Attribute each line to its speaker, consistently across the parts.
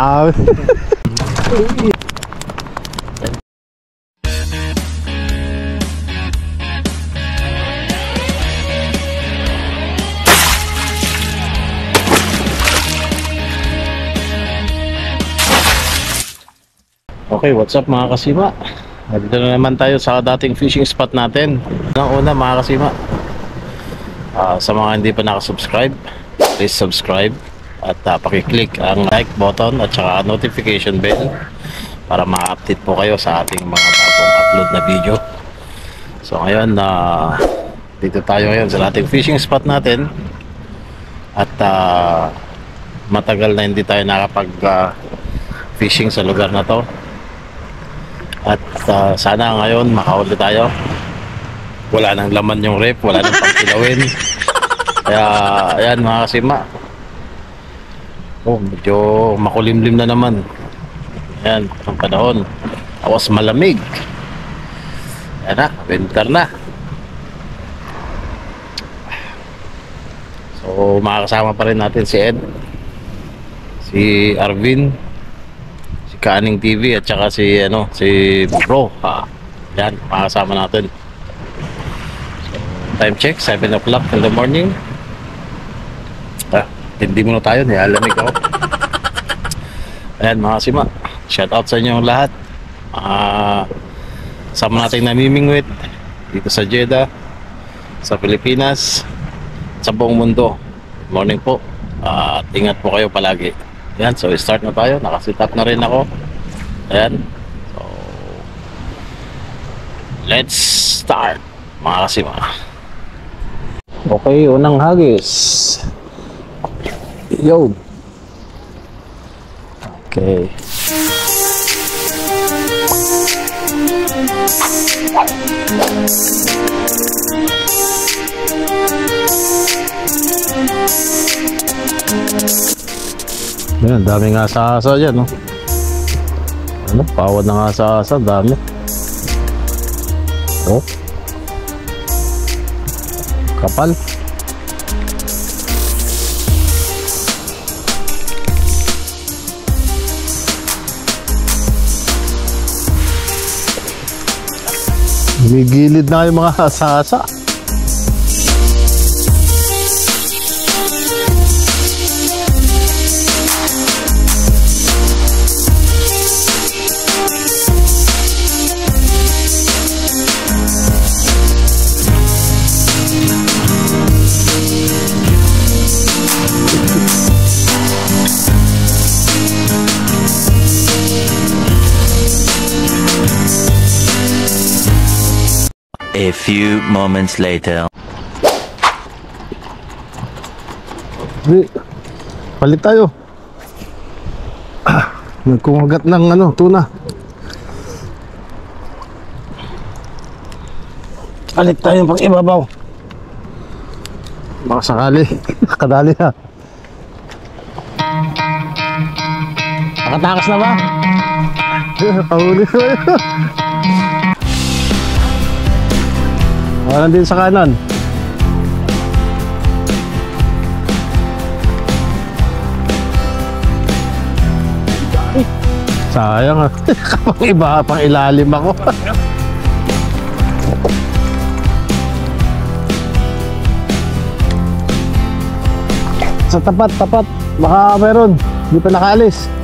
Speaker 1: Dami. Okay, what's up mga kasima? Nandito na naman tayo sa dating fishing spot natin. Ang una mga kasima, ah, sa mga hindi pa nakasubscribe, please subscribe at uh, pakiclick ang like button at saka notification bell para ma-update po kayo sa ating mga bagong upload na video. So ngayon, na dito tayo ngayon sa dating fishing spot natin at ah, matagal na hindi tayo nakapag ah, fishing sa lugar na to at uh, sana ngayon makahuli tayo. Wala nang laman yung rep, wala nang pangkilawin. Kaya ayan mga kasima. Oh, medyo makulimlim na naman. Ayan, ang panahon. Awas malamig. Ayan na, winter na. So, makakasama pa rin natin si Ed, si Arvin, Kaaning TV at saka si ano si Bro ha. Yan, makasama natin. So, time check 7 o'clock in the morning. Hindi muna tayo, nilalamig ako. Ayan mga sima. Shout out sa inyo lahat. Ah, sama natin namimingwit dito sa Jeddah, sa Pilipinas, sa buong mundo. Morning po. At ingat po kayo palagi. Yan, so start na tayo. Nakasit up na rin ako. Ayan. So, let's start, mga kasima. Okay, unang hagis. Yo. Okay. Yan, daming asa-asa dyan, no? Ano, pawad ng asa-asa, dami. Oh. Kapal. Gumigilid na yung mga asa-asa.
Speaker 2: A few moments later.
Speaker 1: Di, palit tayo. Ah, nagkumagat ng ano, tuna. Palit tayo pang ibabaw. Baka sakali. Kadali na. Nakatakas na ba? Pahuli ko yun. Meron din sa kanan. Sayang ah. Kapag iba pang ilalim ako. sa tapat, tapat. Baka meron. Hindi pa nakaalis.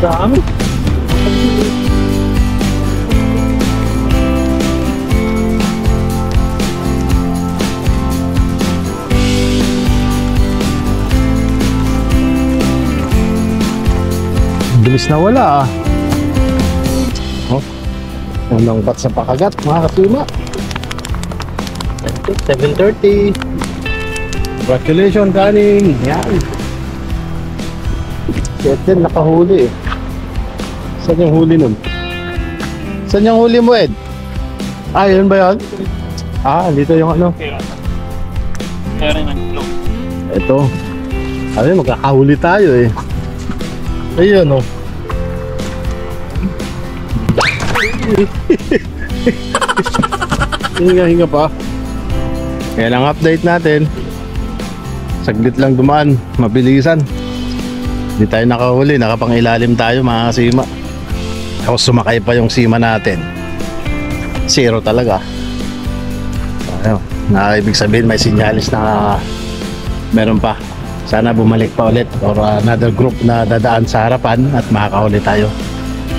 Speaker 1: Dami. Bilis na wala ah. Oh. Unang bat sa pakagat mga kasima. 7.30 Congratulations kaning Yan din nakahuli eh Saan yung huli nun? Saan yung huli mo Ed? Ah yun ba yun? Ah dito yung ano. Ito Sabi magkakahuli tayo eh Ayun oh Hinga hinga pa Yan ang update natin Saglit lang dumaan, mabilisan. Hindi tayo nakahuli, nakapangilalim tayo mga kasima. Tapos sumakay pa yung sima natin. Zero talaga. Ayun, na ibig sabihin may sinyalis na meron pa. Sana bumalik pa ulit or another group na dadaan sa harapan at makakahuli tayo.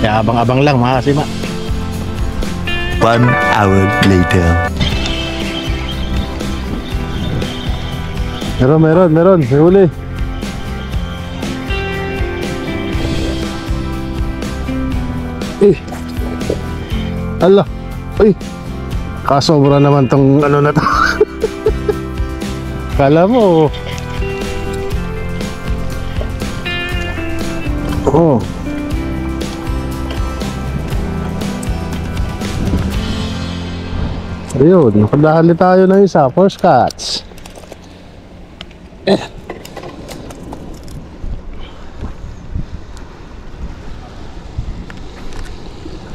Speaker 1: Kaya abang-abang lang mga kasima.
Speaker 2: One hour later.
Speaker 1: Meron, meron, meron. May huli. Eh. Ala. Uy. Kasobra naman tong ano na to. Kala mo. Oh. Ayun, nakadali tayo ng isa. First cuts.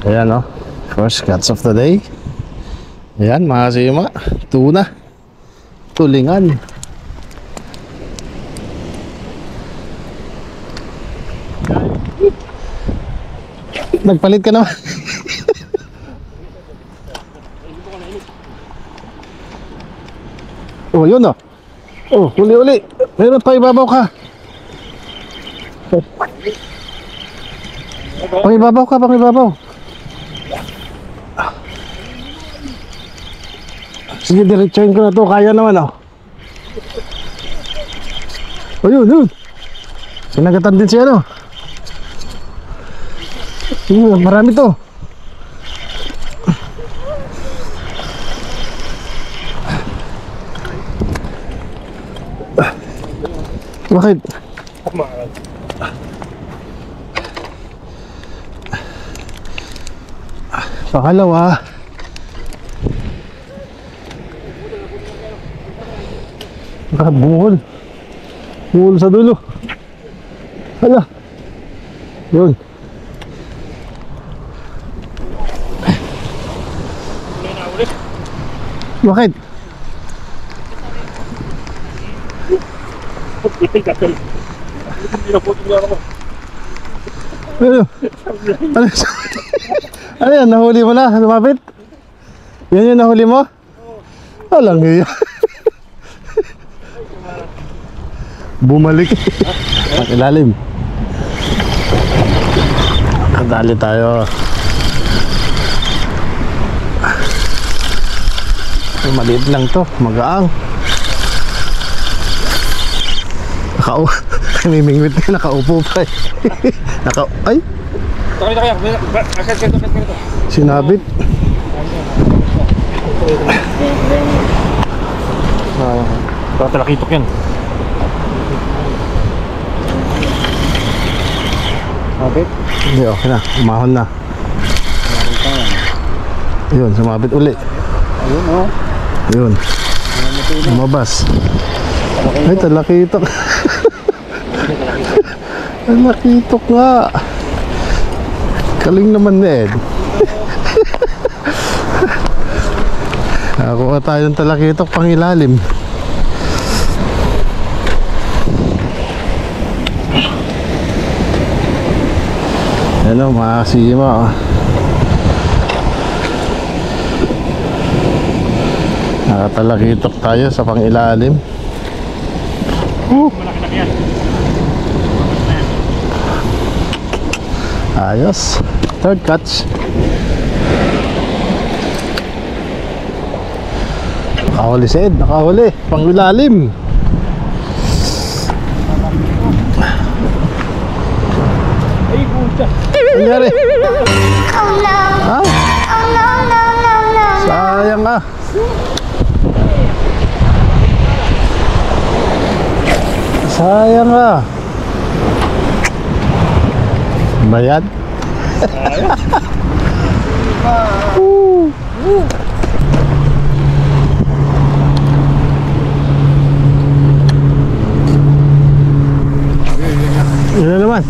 Speaker 1: Ayan o. First cuts of the day. Ayan mga sima. Tuna. Tulingan. Nagpalit ka naman. oh, yun o. Oh, uli-uli. Meron pa ibabaw ka. Pangibabaw ka, pangibabaw. Sige, diretsuhin ko na to. Kaya naman, oh. Oh, yun, yun. Sinagatan din siya, no? Yun, marami to. Bakit? Pangalawa. Ah, bungol. Bungol sa dulo. Hala. Yun. Bakit? Ano? Ano? ano yan? Nahuli mo na? Lumapit? Yan yung nahuli mo? Walang iya. Bumalik. Ang ilalim. Kadali tayo. Ay, maliit lang to. Magaang. Nakau... Namimingwit na nakaupo pa eh. Naka... Ay!
Speaker 3: Kaya, kaya. Akit, akit, akit, akit.
Speaker 1: Sinabit. Ah,
Speaker 3: Baka talakitok yan.
Speaker 1: Sumabit? Hindi, okay na. Umahon na. Yun, sumabit uli.
Speaker 3: Ayun, oh.
Speaker 1: Yun. Lumabas. Ay, talakitok. talakitok nga. Kaling naman ni Ed. Nakakuha tayo ng talakitok pang ilalim. Ano, mga kasima. oh. Nakatalakitok tayo sa pangilalim.
Speaker 3: Yan.
Speaker 1: Ayos. Third catch. Nakahuli si Ed. Nakahuli. Pangilalim.
Speaker 3: Ay, puta.
Speaker 1: Nangyari.
Speaker 4: Oh no,
Speaker 1: Ha?
Speaker 4: oh no, no, no, no.
Speaker 1: Sayang ah. Sayang ah. Bayad? Woo. Yun na naman.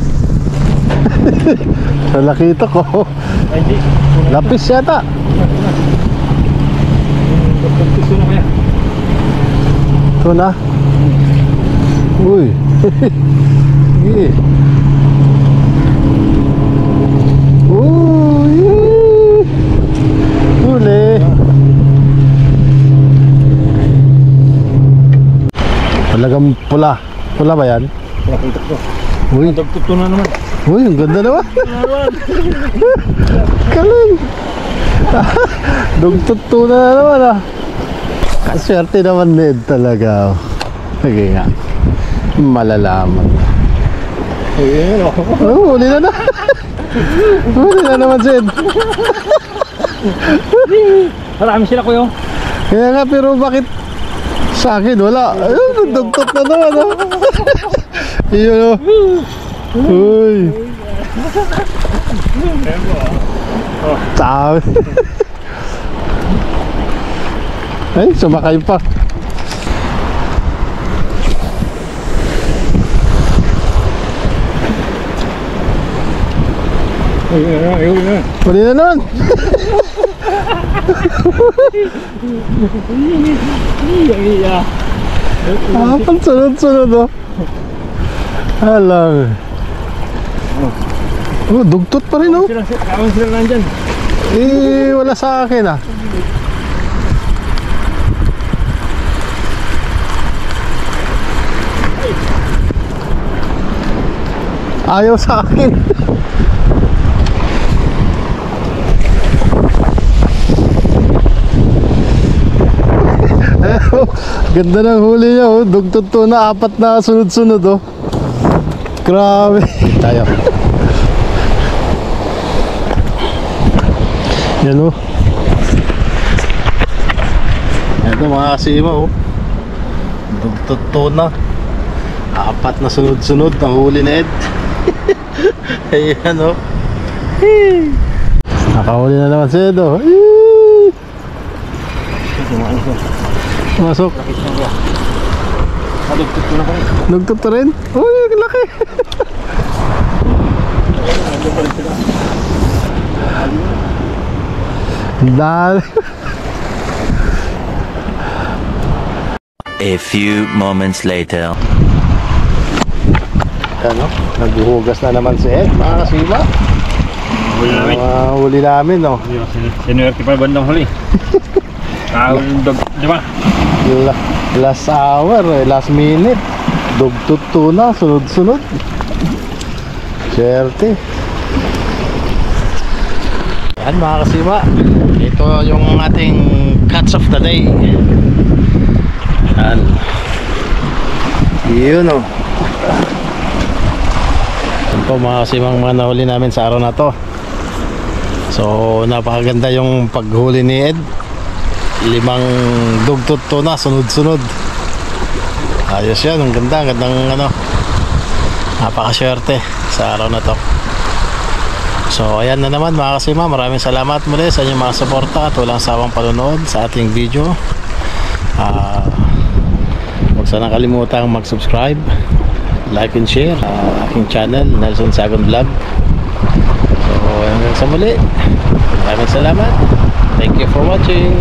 Speaker 1: Sa nakita ko.
Speaker 3: Ay, hindi.
Speaker 1: Lapis yata.
Speaker 3: Gusto na.
Speaker 1: Ito na. Uy. Sige. Uy. Huli. Talagang pula. Pula ba yan?
Speaker 3: Nakita ko.
Speaker 1: Uy.
Speaker 3: Dagtugto na naman.
Speaker 1: Uy, ang ganda naman. Galing. Dugtut tuna na naman ah. Kaswerte naman Ned talaga. oh. Sige nga. Malalaman.
Speaker 3: Ayun o.
Speaker 1: Oh, huli na na. huli na naman Sid.
Speaker 3: Marami sila kuya.
Speaker 1: Kaya nga pero bakit sa akin wala. Ayun, dugtut na naman ah. Iyon oh. Uy. Sabi. Ay, sumakay pa.
Speaker 3: Ayun na, ayun na.
Speaker 1: Huli na.
Speaker 3: Iya.
Speaker 1: Ah, sunod-sunod oh. Alam. Oh, dugtot pa rin oh.
Speaker 3: Kawan sila nandyan.
Speaker 1: Eh, wala sa akin ah. Ayaw sa akin. Ganda ng huli niya oh. Dugtot to na apat na sunod-sunod oh. Grabe. Tayo. Yan oh. Ito mga kasima oh. Dugtot to na. Apat na sunod-sunod ang huli na Ed. Ayan oh. Hey. Nakahuli na naman si Ed oh. Hey. Masok.
Speaker 3: Dagtugto na kayo.
Speaker 1: Dugtot na rin. Uy, ang laki. Dali.
Speaker 2: A few moments later.
Speaker 1: Ano? Naghuhugas na naman si Ed, mga kasima.
Speaker 3: Huli namin.
Speaker 1: Mga huli namin, no?
Speaker 3: Sinuwerte pa bandang huli. Dog, di ba?
Speaker 1: La- last hour, eh, last minute. Dugtut tuna, sunod-sunod. Swerte. Yan mga kasima. Ito yung ating catch of the day. Yan. Yun o. Yan po mga kasimang mga nahuli namin sa araw na to. So napakaganda yung paghuli ni Ed. Limang dugtut tuna, sunod-sunod. Ayos yan, ang ganda, ang gandang ano. Napakaswerte sa araw na to. So ayan na naman mga kasima, maraming salamat muli sa inyong mga suporta at walang sawang panonood sa ating video. Ah, huwag sanang kalimutang mag-subscribe, like and share sa aking channel, Nelson Sagon Vlog. So hanggang sa muli, maraming salamat. Thank you for watching.